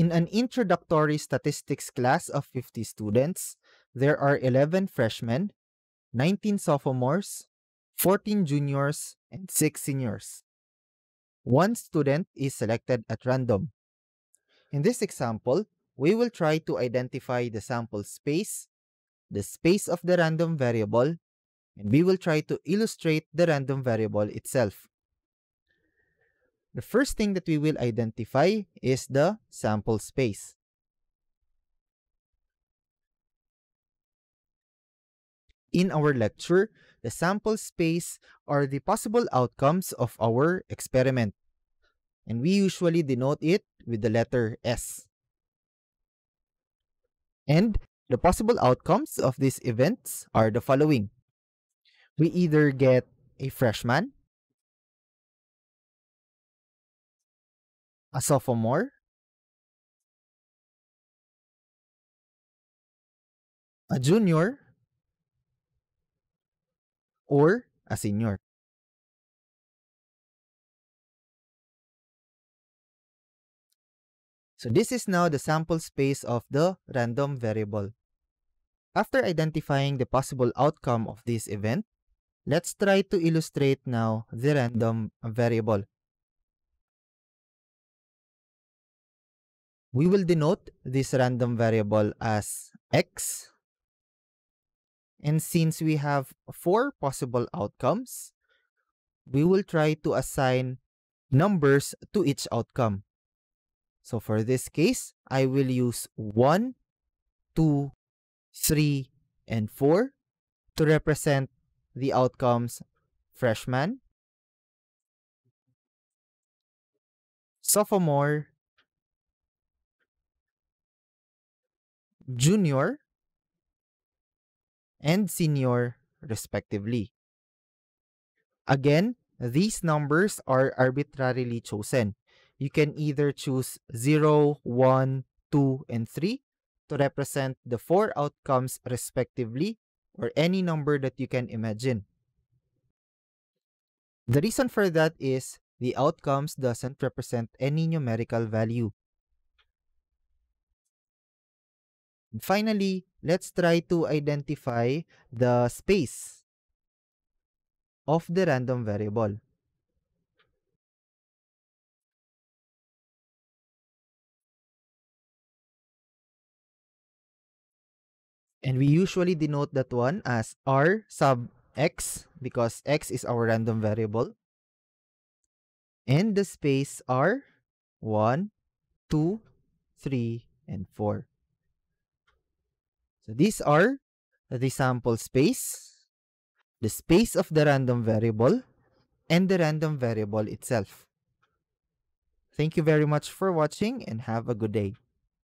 In an introductory statistics class of 50 students, there are 11 freshmen, 19 sophomores, 14 juniors, and 6 seniors. One student is selected at random. In this example, we will try to identify the sample space, the space of the random variable, and we will try to illustrate the random variable itself. The first thing that we will identify is the sample space. In our lecture, the sample space are the possible outcomes of our experiment. And we usually denote it with the letter S. And the possible outcomes of these events are the following. We either get a freshman, a sophomore, a junior, or a senior. So this is now the sample space of the random variable. After identifying the possible outcome of this event, let's try to illustrate now the random variable. We will denote this random variable as x. And since we have four possible outcomes, we will try to assign numbers to each outcome. So for this case, I will use 1, 2, 3, and 4 to represent the outcomes freshman, sophomore, junior, and senior respectively. Again, these numbers are arbitrarily chosen. You can either choose 0, 1, 2, and 3 to represent the four outcomes respectively or any number that you can imagine. The reason for that is the outcomes doesn't represent any numerical value. Finally, let's try to identify the space of the random variable. And we usually denote that one as r sub x because x is our random variable. And the space are 1, 2, 3, and 4. So these are the sample space, the space of the random variable, and the random variable itself. Thank you very much for watching and have a good day.